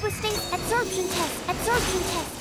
Hypospace absorption test. Absorption test.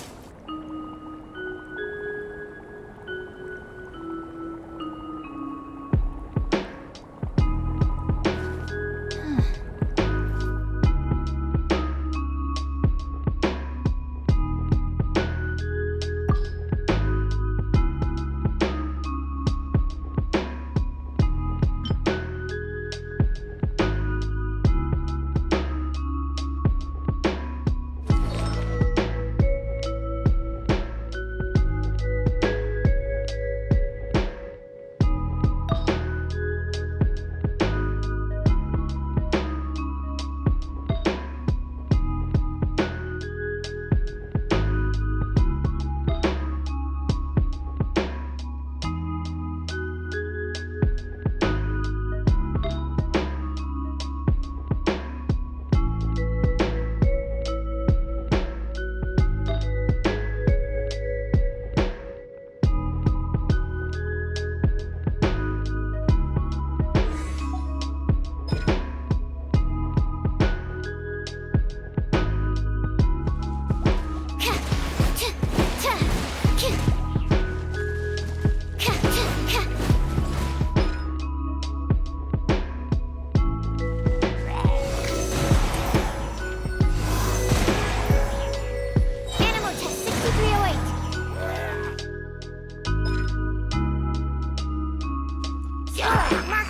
Mama.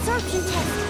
Absorption test.